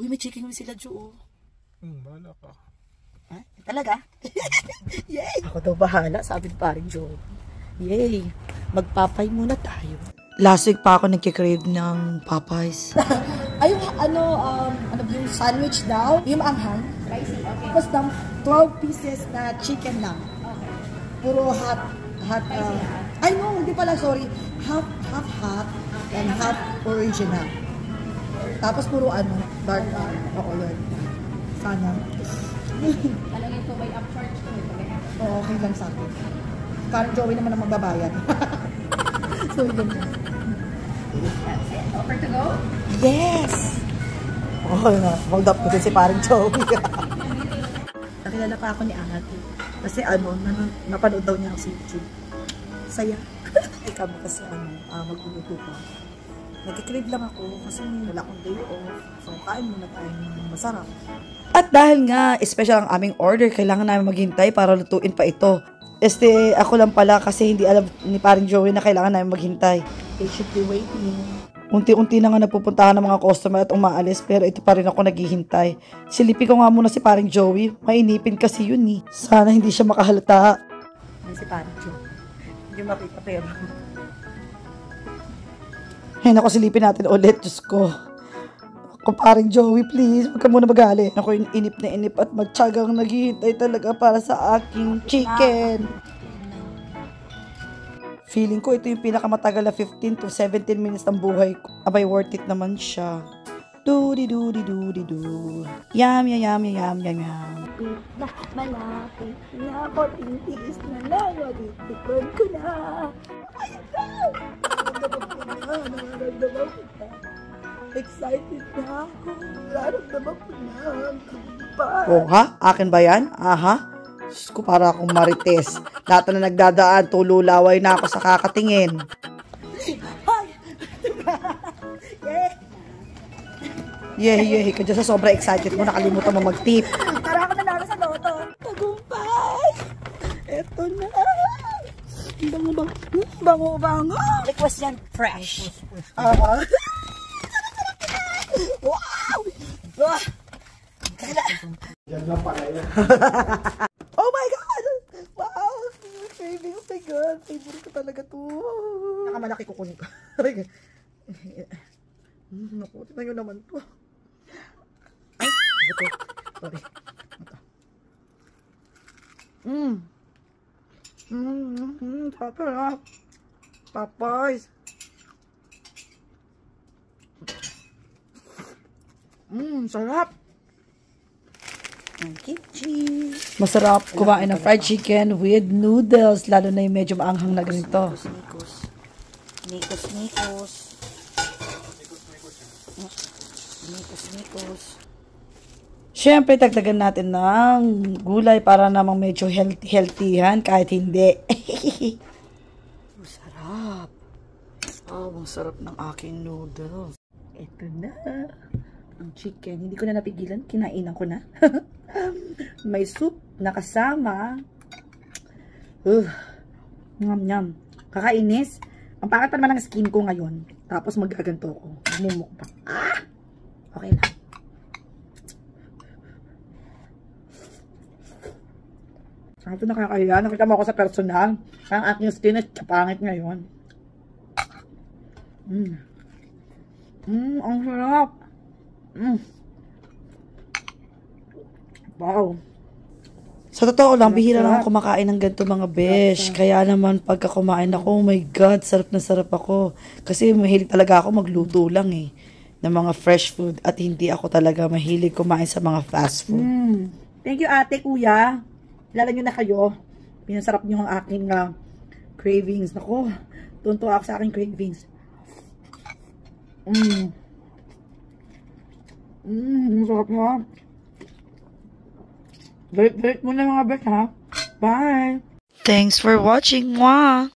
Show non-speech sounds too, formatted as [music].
Uy, may chicken wings sila, Jo. oh. Hmm, bahala ka. Ha? Talaga? [laughs] Yay! Ako daw bahala, sabi ni paring Joe. Yay! Magpapay muna tayo. Last week pa ako nagkikrave ng Popeyes. [laughs] Ay, yung ano, um, ano ba yung sandwich daw? Yung anghang? Spicy, okay. Tapos ng 12 pieces na chicken lang. Okay. Puro hot, hot, uh, ay no, hindi pala, sorry. Half, half hot and half original. Tapos puro ano, dark, ako yun. Sana. Ano yun to, may upcharge to. May pagkaya. Oo, okay lang sa akin. Karen Joey naman ang magbabayad. [laughs] so, yun. That's it. Offer to go? Yes! Okay na. Hold up ko din si parang Joey. [laughs] Nakilala pa ako ni ate. Kasi ano, napanood daw niya ako sa YouTube. Saya. [laughs] Ikaw mo kasi ano, uh, magluluto pa. Nagkikrave lang ako kasi wala akong day off. So, kain muna tayo masarap. At dahil nga, special ang aming order, kailangan namin maghintay para lutuin pa ito. Este, ako lang pala kasi hindi alam ni paring Joey na kailangan namin maghintay. Patiently waiting. Unti-unti na nga napupuntahan ng mga customer at umaalis pero ito pa rin ako naghihintay. Silipin ko nga muna si paring Joey. Mainipin kasi yun eh. Sana hindi siya makahalata. Ay, si paring Joey. Hindi makita pero. Ay, naku, silipin natin ulit. Diyos ko. Ako paring Joey, please. Huwag ka muna magali. Ako inip na inip at magtsagang naghihintay talaga para sa aking chicken. Feeling ko ito yung pinakamatagal na 15 to 17 minutes ng buhay ko. Abay, worth it naman siya. Doody doody doody doo. Yum, yum, yum, yum, yum, yum. Na, malapit na ako, tinitiis na lang, matitikon ko na. Na! Nararamdaman ko na. Excited na ako, nararamdaman ko na. Tagumpay. Oh, ha? Akin ba yan? Aha? Diyos ko, para akong marites. Lahat na nagdadaan, tululaway na ako sa kakatingin. Yeah, yeah, ka dyan sa sobrang excited mo, nakalimutan mo mag-tip. Tara ako nanalo sa loto. Tagumpay! Eto na. Bango, bango. Bango, bango. Request yan, fresh. Ah. [laughs] wow! Ah. [laughs] Oh my God! Wow! Craving, oh my God. Favorite ko talaga to. Nakamalaki kukunin ko. Hmm, [laughs] Naku, tignan nyo naman to. Ay, buto. Sorry. Ito. Mmm. Mmm, mmm, sarap. Papayas. Mmm, sarap. Kimchi. Masarap kumain ng fried chicken with noodles, lalo na yung medyo maanghang na ganito. Nikos, nikos. Nikos, nikos. Nikos, Siyempre, tagdagan natin ng gulay para namang medyo healthy healthyhan kahit hindi. [laughs] Masarap. Oh, ang sarap ng aking noodles. Ito na. Ang chicken. Hindi ko na napigilan. Kinainan ko na. [laughs] May soup na kasama. Uh, nyam nyam. Kakainis. Ang pangat pa naman ng skin ko ngayon. Tapos magaganto ko. Mumuk pa. Ah! Okay lang. Ang ito nakakaya. Nakita mo ako sa personal. Ang aking skin at pangit ngayon. Mmm. Mmm, ang sarap. Mmm. Wow. Sa totoo lang, bihira lang ako kumakain ng ganito mga besh. Kaya naman pagka kumain ako, oh my God, sarap na sarap ako. Kasi mahilig talaga ako magluto lang eh. Ng mga fresh food. At hindi ako talaga mahilig kumain sa mga fast food. Mm. Thank you ate, kuya. Kilala nyo na kayo. Pinasarap nyo ang aking uh, cravings. Nako, tunto ako sa aking cravings. Mmm. Mmm, masarap na. Balik-balik mo na mga bet ha. Bye! Thanks for watching, Mwah!